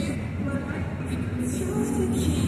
It's Trust the king.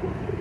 Thank you.